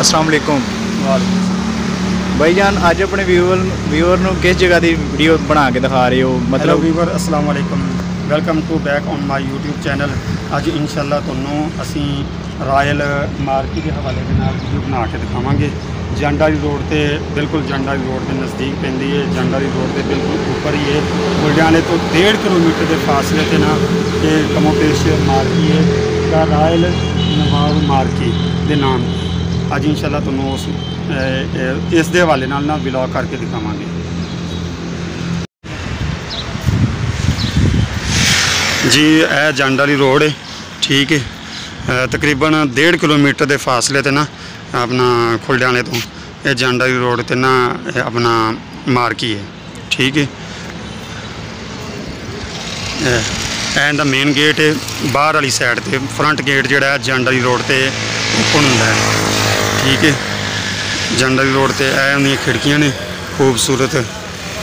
ਅਸਲਾਮ ਵਾਲੇਕੁਮ ਭਾਈਜਾਨ ਅੱਜ ਆਪਣੇ viewer viewer ਨੂੰ ਕਿਸ ਜਗ੍ਹਾ ਦੀ ਵੀਡੀਓ ਬਣਾ ਕੇ ਦਿਖਾ ਰਹੇ ਹੋ? ਮਤਲਬ ਵੀਵਰ ਅਸਲਾਮ ਵਾਲੇਕੁਮ welcome to back on my YouTube channel ਅੱਜ ਇਨਸ਼ਾਅੱਲਾ ਤੁਹਾਨੂੰ ਅਸੀਂ ਰਾਇਲ ਮਾਰਕੀ ਦੇ ਹਵਾਲੇ ਦੇ ਨਾਲ ਵੀਡੀਓ ਬਣਾ ਕੇ ਦਿਖਾਵਾਂਗੇ। ਜੰਡਾਰੀ ਰੋਡ ਤੇ ਬਿਲਕੁਲ ਜੰਡਾਰੀ ਰੋਡ ਦੇ ਨਜ਼ਦੀਕ ਪੈਂਦੀ ਹੈ ਜੰਡਾਰੀ ਰੋਡ ਦੇ ਬਿਲਕੁਲ ਉੱਪਰ ਹੀ ਹੈ ਬੁਲਡਾਣੇ ਤੋਂ 1.5 ਕਿਲੋਮੀਟਰ ਦੇ ਫਾਸਲੇ ਤੇ ਨਾ ਇਹ ਕਮੋਪੇਸ਼ ਮਾਰਕੀ ਹੈ ਦਾ ਰਾਇਲ ਨਵਾਬ ਮਾਰਕੀ ਦੇ ਨਾਮ ਤੇ। ਅੱਜ ਇਨਸ਼ਾਅੱਲਾ ਤੁਹਾਨੂੰ ਉਸ ਇਸ ਦੇ ਹਵਾਲੇ ਨਾਲ ਨਾ ਵਲੌਗ ਕਰਕੇ ਦਿਖਾਵਾਂਗੇ। ਜੀ, ਇਹ ਜੰਡ ਵਾਲੀ ਰੋਡ ਹੈ ਠੀਕ ਹੈ ਤਕਰੀਬਨ 1.5 ਕਿਲੋਮੀਟਰ ਦੇ ਫਾਸਲੇ ਤੇ ਨਾ ਆਪਣਾ ਖੁਲਡਿਆਣੇ ਤੋਂ ਇਹ ਜੰਡ ਵਾਲੀ ਰੋਡ ਤੇ ਨਾ ਆਪਣਾ ਮਾਰਕੀ ਹੈ ਠੀਕ ਹੈ ਇਹ ਦਾ ਮੇਨ ਗੇਟ ਹੈ ਬਾਹਰ ਵਾਲੀ ਸਾਈਡ ਤੇ ਫਰੰਟ ਗੇਟ ਜਿਹੜਾ ਜੰਡ ਵਾਲੀ ਰੋਡ ਤੇ ਓਪਨ ਹੁੰਦਾ ਹੈ। ਠੀਕ ਹੈ। ਜੰਡ ਰੋਡ ਤੇ ਇਹ ਉਹਦੀਆਂ ਖਿੜਕੀਆਂ ਨੇ, ਖੂਬਸੂਰਤ।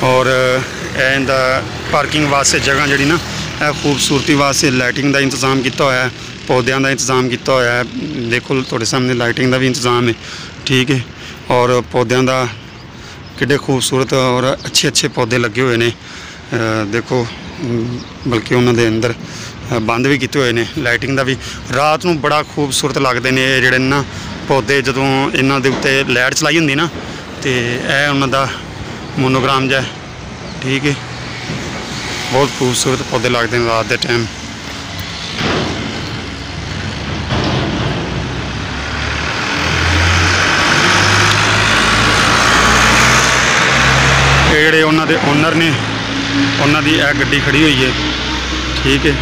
ਔਰ ਇਹ ਦਾ ਪਾਰਕਿੰਗ ਵਾਸਤੇ ਜਗ੍ਹਾ ਜਿਹੜੀ ਨਾ ਇਹ ਖੂਬਸੂਰਤੀ ਵਾਸਤੇ ਲਾਈਟਿੰਗ ਦਾ ਇੰਤਜ਼ਾਮ ਕੀਤਾ ਹੋਇਆ ਹੈ, ਪੌਦਿਆਂ ਦਾ ਇੰਤਜ਼ਾਮ ਕੀਤਾ ਹੋਇਆ ਹੈ। ਦੇਖੋ ਤੁਹਾਡੇ ਸਾਹਮਣੇ ਲਾਈਟਿੰਗ ਦਾ ਵੀ ਇੰਤਜ਼ਾਮ ਹੈ, ਠੀਕ ਹੈ। ਔਰ ਪੌਦਿਆਂ ਦਾ ਕਿੱਡੇ ਖੂਬਸੂਰਤ ਔਰ ਅੱਛੇ ਅੱਛੇ ਪੌਦੇ ਲੱਗੇ ਹੋਏ ਨੇ। ਦੇਖੋ, ਬਲਕਿ ਉਹਨਾਂ ਦੇ ਅੰਦਰ ਬੰਦ ਵੀ ਕੀਤੇ ਹੋਏ ਨੇ ਲਾਈਟਿੰਗ ਦਾ ਵੀ। ਰਾਤ ਨੂੰ ਬੜਾ ਖੂਬਸੂਰਤ ਲੱਗਦੇ ਨੇ ਇਹ ਜਿਹੜੇ ਨਾ ਪੌਦੇ ਜਦੋਂ ਇਹਨਾਂ ਦੇ ਉੱਤੇ ਲੈਟ ਚਲਾਈ ਹੁੰਦੀ ਨਾ, ਤੇ ਇਹ ਉਹਨਾਂ ਦਾ ਮੋਨੋਗ੍ਰਾਮ ਜਿਹਾ ਠੀਕ ਹੈ। ਬਹੁਤ ਖੂਬਸੂਰਤ ਪੌਦੇ ਲੱਗਦੇ ਨੇ ਰਾਤ ਦੇ ਟਾਈਮ। ਜਿਹੜੇ ਉਹਨਾਂ ਦੇ ਓਨਰ ਨੇ, ਉਹਨਾਂ ਦੀ ਇਹ ਗੱਡੀ ਖੜੀ ਹੋਈ ਹੈ। ਠੀਕ ਹੈ।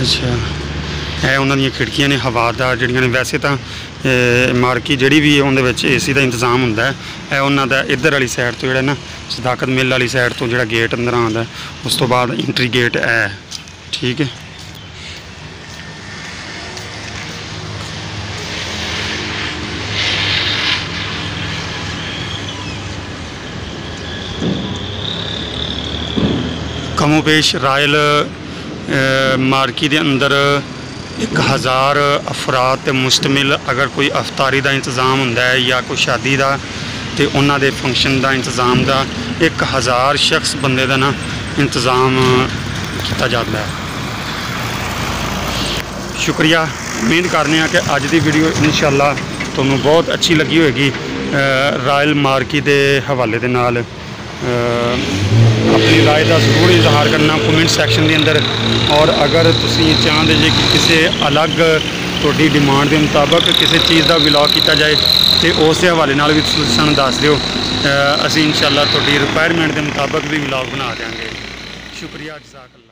ਅੱਛਾ। ਇਹ ਉਹਨਾਂ ਦੀਆਂ ਖਿੜਕੀਆਂ ਨੇ ਹਵਾਦਾਰ ਜਿਹੜੀਆਂ ਨੇ। ਵੈਸੇ ਤਾਂ, ਇਹ ਮਾਰਕੀ ਜਿਹੜੀ ਵੀ ਹੈ ਉਹਦੇ ਵਿੱਚ ਏਸੀ ਦਾ ਇੰਤਜ਼ਾਮ ਹੁੰਦਾ ਹੈ, ਇਹ ਉਹਨਾਂ ਦਾ ਇੱਧਰ ਵਾਲੀ ਸਾਈਡ ਤੋਂ ਜਿਹੜਾ ਨਾ, ਸਦਾਕਤ ਮਿੱਲ ਵਾਲੀ ਸਾਈਡ ਤੋਂ ਜਿਹੜਾ ਗੇਟ ਅੰਦਰ ਆਉਂਦਾ ਉਸ ਤੋਂ ਬਾਅਦ ਐਂਟਰੀ ਗੇਟ ਹੈ। ਠੀਕ ਹੈ। ਕਮੋਪੇਸ਼ ਰਾਇਲ ਮਾਰਕੀ ਦੇ ਅੰਦਰ 1000 ਅਫਰਾਦ ਤੇ ਮੁਸ਼ਤਮਿਲ ਅਗਰ ਕੋਈ ਅਫਤਾਰੀ ਦਾ ਇੰਤਜ਼ਾਮ ਹੁੰਦਾ ਹੈ ਜਾਂ ਕੋਈ ਸ਼ਾਦੀ ਦਾ ਤੇ ਉਹਨਾਂ ਦੇ ਫੰਕਸ਼ਨ ਦਾ ਇੰਤਜ਼ਾਮ ਦਾ 1000 ਸ਼ਖਸ ਬੰਦੇ ਦਾ ਨਾ ਇੰਤਜ਼ਾਮ ਕੀਤਾ ਜਾਂਦਾ ਹੈ। ਸ਼ੁਕਰੀਆ। ਉਮੀਦ ਕਰਨੇ ਆ ਕਿ ਅੱਜ ਦੀ ਵੀਡੀਓ ਇਨਸ਼ਾਅੱਲਾ ਤੁਹਾਨੂੰ ਬਹੁਤ ਅੱਛੀ ਲੱਗੀ ਹੋਵੇਗੀ ਰਾਇਲ ਮਾਰਕੀ ਦੇ ਹਵਾਲੇ ਦੇ ਨਾਲ। ਆਪਣੀ رائے ਦਾ ਜ਼ਰੂਰ ਇਜ਼ਹਾਰ ਕਰਨਾ ਕਮੈਂਟ ਸੈਕਸ਼ਨ ਦੇ ਅੰਦਰ ਔਰ ਅਗਰ ਤੁਸੀਂ ਚਾਹੁੰਦੇ ਜੇ ਕਿ ਕਿਸੇ ਅਲੱਗ ਤੁਹਾਡੀ ਡਿਮਾਂਡ ਦੇ ਮੁਤਾਬਕ ਕਿਸੇ ਚੀਜ਼ ਦਾ ਵਲੌਗ ਕੀਤਾ ਜਾਏ ਤੇ ਉਸ ਦੇ ਹਵਾਲੇ ਨਾਲ ਵੀ ਤੁਸੀਂ ਸਾਨੂੰ ਦੱਸ ਦਿਓ ਅ, ਅਸੀਂ ਇਨਸ਼ਾਅੱਲਾ ਤੁਹਾਡੀ ਰਿਕੁਆਇਰਮੈਂਟ ਦੇ ਮੁਤਾਬਕ ਵੀ ਵਲੌਗ ਬਣਾ ਦਿਆਂਗੇ ਸ਼ੁਕਰੀਆ ਜਜ਼ਾਕ ਅੱਲਾ